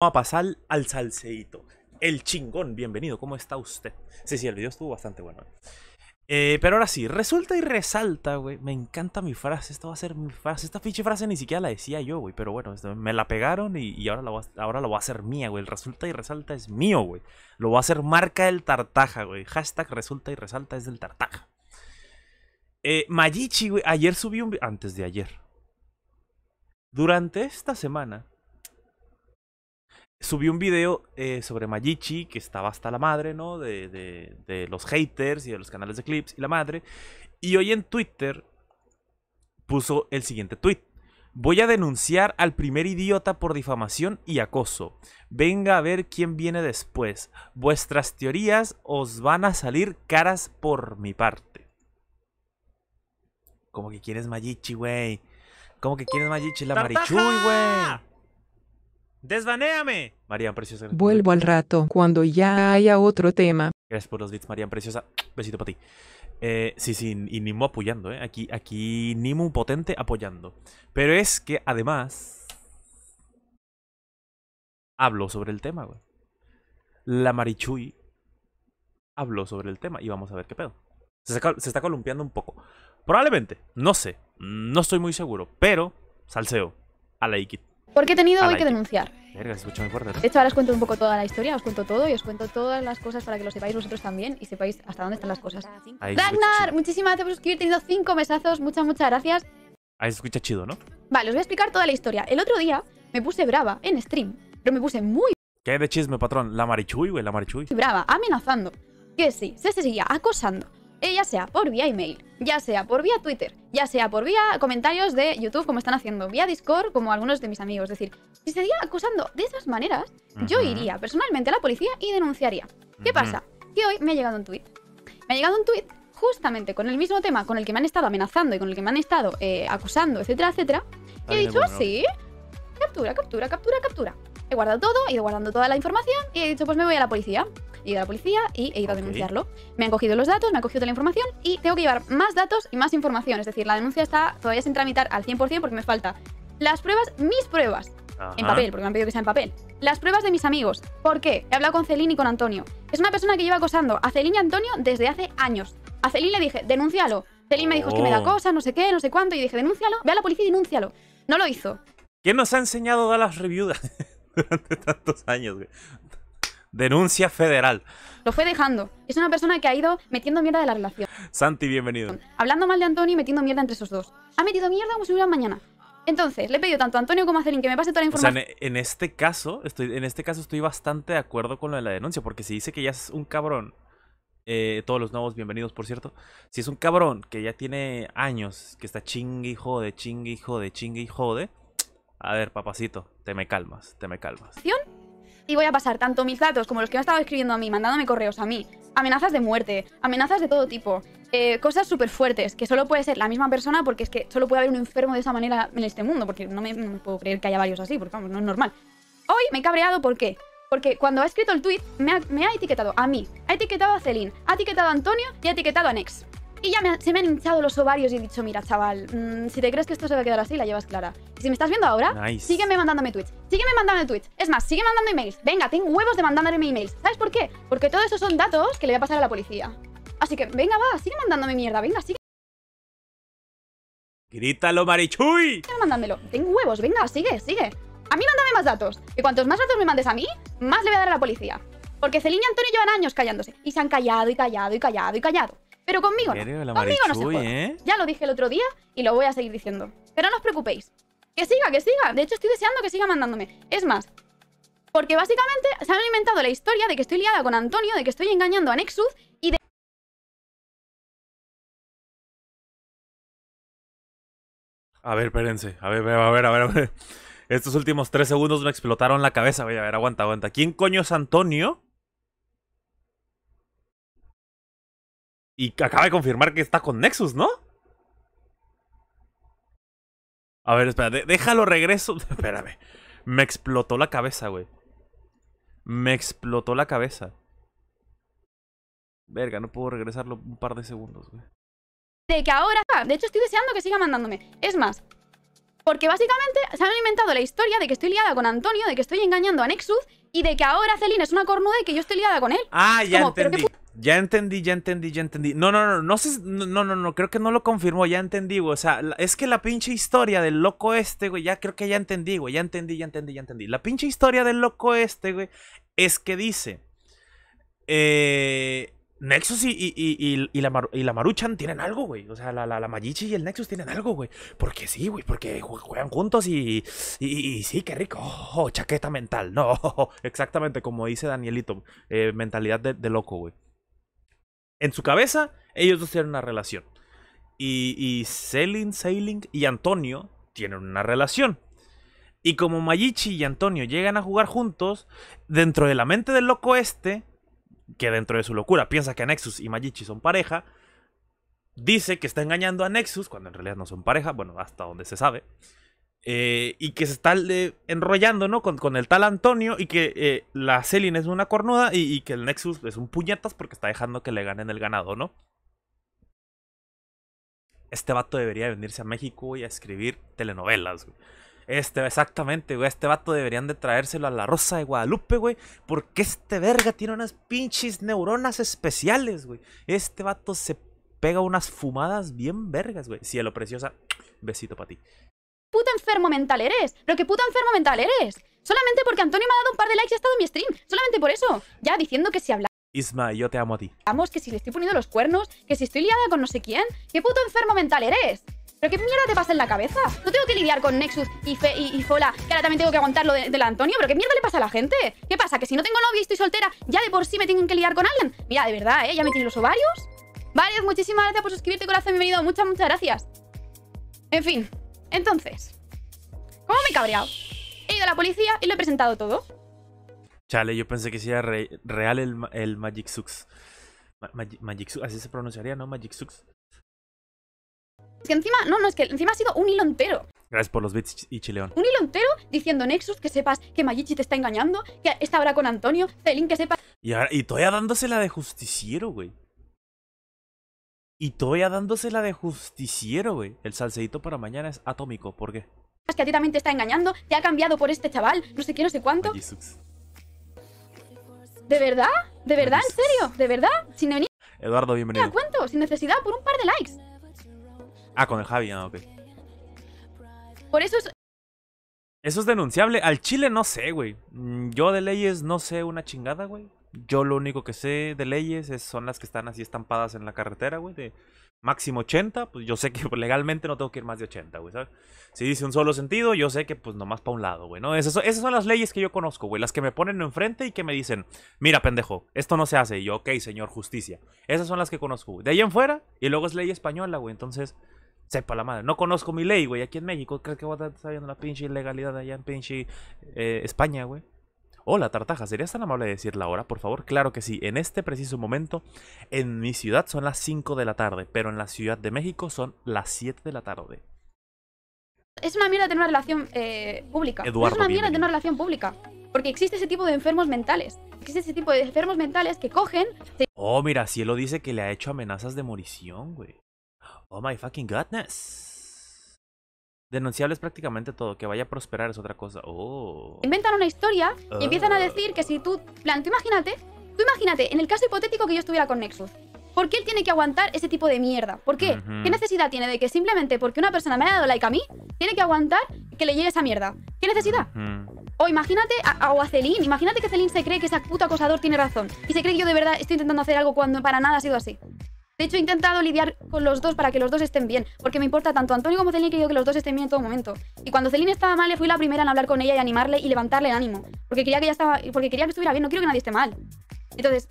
A pasar al salseíto. El chingón, bienvenido, ¿cómo está usted? Sí, sí, el video estuvo bastante bueno. Eh, pero ahora sí, resulta y resalta, güey. Me encanta mi frase. Esta va a ser mi frase. Esta ficha frase ni siquiera la decía yo, güey. Pero bueno, me la pegaron y, ahora, la voy a, ahora a hacer mía, güey. El resulta y resalta es mío, güey. Lo voy a hacer marca del tartaja, güey. Hashtag resulta y resalta es del tartaja. Eh, Mayichi, güey. Ayer subí un... Antes de ayer. Durante esta semana subí un video eh, sobre Majichi, que estaba hasta la madre, ¿no? De, de, los haters y de los canales de clips y la madre. Y hoy en Twitter puso el siguiente tweet. Voy a denunciar al primer idiota por difamación y acoso. Venga a ver quién viene después. Vuestras teorías os van a salir caras por mi parte. Como que quieres Majichi, güey. Como que quieres Majichi, la Marichuy, güey. ¡Desvanéame! Marian Preciosa. Vuelvo al rato, cuando ya haya otro tema. Gracias por los bits, Marian Preciosa. Besito para ti. Eh, sí, sí, y Nimo apoyando, ¿eh? Aquí, aquí Nimo potente apoyando. Pero es que además... Hablo sobre el tema, güey. La Marichuy habló sobre el tema y vamos a ver qué pedo. Se está, se está columpiando un poco. Probablemente, no sé, no estoy muy seguro, pero salseo a la Ikit. Porque he tenido hoy que denunciar. Verga, escucha muy fuerte. De hecho, ahora os cuento un poco toda la historia, os cuento todo y os cuento todas las cosas para que lo sepáis vosotros también y sepáis hasta dónde están las cosas. Ragnar, muchísimas gracias por suscribir, tenido cinco mesazos, muchas, muchas gracias. Ahí se escucha chido, ¿no? Vale, os voy a explicar toda la historia. El otro día me puse brava en stream, pero me puse muy... ¿Qué de chisme, patrón? La marichuy, güey, la marichuy. Brava, amenazando. Que sí, se seguía acosando ya sea por vía email, ya sea por vía Twitter, ya sea por vía comentarios de YouTube, como están haciendo, vía Discord, como algunos de mis amigos. Es decir, si se acusando de esas maneras, yo iría personalmente a la policía y denunciaría. ¿Qué pasa? Que hoy me ha llegado un tweet. Me ha llegado un tweet justamente con el mismo tema con el que me han estado amenazando y con el que me han estado eh, acusando, etcétera, etcétera. Y he dicho, sí, captura, captura, captura, captura. He guardado todo, he ido guardando toda la información y he dicho, pues me voy a la policía. He ido a la policía y he ido a denunciarlo. Me han cogido los datos, me han cogido toda la información y tengo que llevar más datos y más información. Es decir, la denuncia está todavía sin tramitar al 100% porque me falta las pruebas, mis pruebas. En papel, porque me han pedido que sea en papel. Las pruebas de mis amigos. ¿Por qué? He hablado con Celine y con Antonio. Es una persona que lleva acosando a Celine y Antonio desde hace años. A Celine le dije, denúncialo. Celine me dijo que me da oh. cosa, no sé qué, no sé cuánto. Y dije, denúncialo, ve a la policía y denúncialo. No lo hizo. ¿Quién nos ha enseñado a dar las reviews durante tantos años? Denuncia federal. Lo fue dejando. Es una persona que ha ido metiendo mierda de la relación. Santi, bienvenido. Hablando mal de Antonio y metiendo mierda entre esos dos. Ha metido mierda como si hubiera mañana. Entonces, le he pedido tanto a Antonio como a Celine que me pase toda la información. O sea, en este caso, estoy, en este caso estoy bastante de acuerdo con lo de la denuncia, porque si dice que ya es un cabrón, eh, todos los nuevos bienvenidos, por cierto, si es un cabrón que ya tiene años, que está chingue y jode, chingue y jode, chingue y jode, a ver, papacito, te me calmas, te me calmas y voy a pasar tanto mis datos como los que han estado escribiendo a mí, mandándome correos a mí, amenazas de muerte, amenazas de todo tipo, eh, cosas súper fuertes, que solo puede ser la misma persona porque es que solo puede haber un enfermo de esa manera en este mundo, porque no me, puedo creer que haya varios así, porque vamos, no es normal. Hoy me he cabreado, ¿por qué? Porque cuando ha escrito el tweet me ha, me ha etiquetado a mí, ha etiquetado a Celine, ha etiquetado a Antonio y ha etiquetado a Nex. Y ya se me han hinchado los ovarios y he dicho, mira, chaval, mm, si te crees que esto se va a quedar así, la llevas clara. Y si me estás viendo ahora, sígueme mandándome tweets. Sígueme mandándome tweets. Es más, sigue mandando emails. Venga, tengo huevos de mandándome emails. ¿Sabes por qué? Porque todo eso son datos que le voy a pasar a la policía. Así que, venga, va, sigue mandándome mierda. Venga, sigue. Grítalo, Marichuy. Sigue mandándolo. Tengo huevos, venga, sigue, sigue. A mí mándame más datos. Y cuantos más datos me mandes a mí, más le voy a dar a la policía. Porque Celine y Antonio llevan años callándose. Y se han callado y callado y callado y callado. Pero conmigo no. Conmigo no se puede. ¿eh? Ya lo dije el otro día y lo voy a seguir diciendo. Pero no os preocupéis. Que siga, que siga. De hecho, estoy deseando que siga mandándome. Es más, porque básicamente se han inventado la historia de que estoy liada con Antonio, de que estoy engañando a Nexus y de... A ver, espérense. A ver, a ver, a ver, a ver. Estos últimos tres segundos me explotaron la cabeza. Voy a ver, aguanta, aguanta. ¿Quién coño es Antonio? Y acaba de confirmar que está con Nexus, ¿no? A ver, espera, déjalo regreso. Espérame. Me explotó la cabeza, güey. Me explotó la cabeza. Verga, no puedo regresarlo un par de segundos, güey. De que ahora... De hecho, estoy deseando que siga mandándome. Es más, Porque básicamente se han inventado la historia de que estoy liada con Antonio, de que estoy engañando a Nexus y de que ahora Celine es una cornuda y que yo estoy liada con él. Ah, ya como, ¿pero qué entendí. Ya entendí, ya entendí, ya entendí. No, no, no, no sé, no, no, no, creo que no lo confirmó, ya entendí, güey. O sea, es que la pinche historia del loco este, güey, ya creo que ya entendí, güey, ya entendí, ya entendí, ya entendí. La pinche historia del loco este, güey, es que dice, eh, Nexus y, y, y, la, y la Maruchan tienen algo, güey. O sea, la, la, la Mayichi y el Nexus tienen algo, güey. Porque sí, güey, porque jue- juegan juntos y, y, y sí, qué rico. Oh, chaqueta mental. No, exactamente como dice Danielito, eh, mentalidad de, de loco, güey. En su cabeza, ellos dos tienen una relación. Y, y Selin, Sailing y Antonio tienen una relación. Y como Mayichi y Antonio llegan a jugar juntos, dentro de la mente del loco este, que dentro de su locura piensa que Nexus y Mayichi son pareja, dice que está engañando a Nexus, cuando en realidad no son pareja, bueno, hasta donde se sabe, eh, y que se está eh, enrollando, ¿no? Con, con el tal Antonio, y que eh, la Selin es una cornuda, y, y que el Nexus es un puñetas porque está dejando que le ganen el ganado, ¿no? Este vato debería venirse a México y a escribir telenovelas, güey. Este, exactamente, güey. Este vato deberían de traérselo a la Rosa de Guadalupe, güey. Porque este verga tiene unas pinches neuronas especiales, güey. Este vato se pega unas fumadas bien vergas, güey. Cielo preciosa, besito para ti. Puto enfermo mental eres? ¿Pero qué puto enfermo mental eres? Solamente porque Antonio me ha dado un par de likes y ha estado en mi stream. Solamente por eso. Ya diciendo que si Isma, yo te amo a ti. hablamos, que si le estoy poniendo los cuernos, que si estoy liada con no sé quién. ¿Qué puto enfermo mental eres? ¿Pero qué mierda te pasa en la cabeza? No tengo que lidiar con Nexus y, Fe y, y Fola, que ahora también tengo que aguantar lo de- del Antonio. ¿Pero qué mierda le pasa a la gente? ¿Qué pasa? ¿Que si no tengo novio y estoy soltera, ya de por sí me tengo que liar con alguien? Mira, de verdad, ¿eh? Ya me tiene los ovarios. Varios, muchísimas gracias por suscribirte, corazón, bienvenido. Muchas, muchas gracias. En fin, entonces, ¿cómo me he cabreado? He ido a la policía y lo he presentado todo. Chale, yo pensé que re- real el, ma- el Magic Sux. Ma- Magi- Magic Sux, así se pronunciaría, ¿no? Magic Sux. Es que encima, no, no, es que encima ha sido un hilo entero. Gracias por los bits y chileón. Un hilo entero diciendo Nexus que sepas que Mayichi te está engañando, que está ahora con Antonio, Celín que sepas Y, ahora, y todavía dándosela de justiciero, güey. Y todavía dándosela de justiciero, güey. El salseíto para mañana es atómico. ¿Por qué? que a ti también te está engañando, te ha cambiado por este chaval, no sé qué, no sé cuánto. ¿De verdad? ¿De verdad? ¿En serio? ¿De verdad? Sin venir Eduardo, a bienvenido. cuento, sin necesidad, por un par de likes. Ah, con el Javi, ah, ok. Por eso es... Eso es denunciable. Al Chile no sé, güey. Mm, Yo de leyes no sé una chingada, güey. Yo lo único que sé de leyes es- son las que están así estampadas en la carretera, güey. De máximo 80. Pues yo sé que legalmente no tengo que ir más de 80, güey, ¿sabes? Si dice un solo sentido, yo sé que pues nomás para un lado, güey, ¿no? Esas, son- las leyes que yo conozco, güey. Las que me ponen enfrente y que me dicen, mira, pendejo, esto no se hace. Y yo, ok, señor, justicia. Esas son las que conozco, güey. De ahí en fuera, y luego es ley española, güey. Entonces, sepa la madre. No conozco mi ley, güey. Aquí en México, creo que voy a estar sabiendo la pinche ilegalidad allá en pinche eh, España, güey. Hola, Tartaja, ¿serías tan amable de decir la hora, por favor? Claro que sí. En este preciso momento, en mi ciudad son las 5 de la tarde, pero en la Ciudad de México son las 7 de la tarde. Es una mierda tener una relación eh, pública. Eduardo, es una mierda tener una relación pública. Porque existe ese tipo de enfermos mentales. Existe ese tipo de enfermos mentales que cogen, se Oh, mira, Cielo dice que le ha hecho amenazas de morición, güey. Oh my fucking godness. Denunciable es prácticamente todo. Que vaya a prosperar es otra cosa. Oh. inventan una historia y empiezan a Ah. decir que si tú, plan, tú imagínate, tú imagínate, en el caso hipotético que yo estuviera con Nexus, ¿por qué él tiene que aguantar ese tipo de mierda? ¿Por qué? ¿Qué necesidad tiene de que simplemente porque una persona me haya dado like a mí, tiene que aguantar que le llegue esa mierda? ¿Qué necesidad? O imagínate, a, a- o a Celine, imagínate que Celine se cree que ese puto acosador tiene razón y se cree que yo de verdad estoy intentando hacer algo cuando para nada ha sido así. De hecho, he intentado lidiar con los dos para que los dos estén bien, porque me importa tanto Antonio como Celine que yo que los dos estén bien en todo momento. Y cuando Celine estaba mal, fui la primera en hablar con ella y animarle y levantarle el ánimo, porque quería que ella estaba, porque quería que estuviera bien, no quiero que nadie esté mal. Entonces,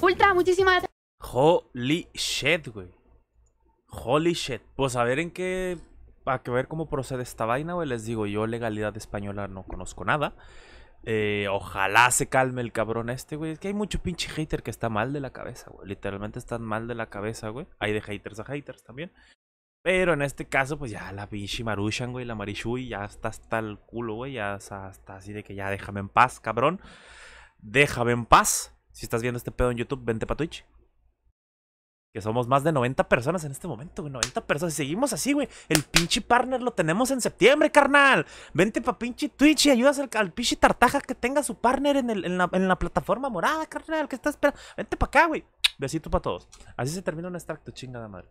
Ultra, muchísimas. Holy shit, güey. Holy shit. Pues a ver en qué. A ver cómo procede esta vaina, güey. Les digo, yo legalidad española no conozco nada. Eh, ojalá se calme el cabrón este, güey. Es que hay mucho pinche hater que está mal de la cabeza, güey. Literalmente están mal de la cabeza, güey. Hay de haters a haters también. Pero en este caso, pues ya la pinche Marushan, güey, la Marishui, ya está hasta el culo, güey. Ya está, así de que ya déjame en paz, cabrón. Déjame en paz. Si estás viendo este pedo en YouTube, vente pa' Twitch. Que somos más de 90 personas en este momento, güey. 90 personas. Si seguimos así, güey. El pinche partner lo tenemos en septiembre, carnal. Vente pa' pinche Twitch y ayudas al, pinche tartaja que tenga su partner en, el- en la, plataforma morada, carnal. ¿Qué estás esperando? Vente pa' acá, güey. Besito para todos. Así se termina un extracto, chingada madre.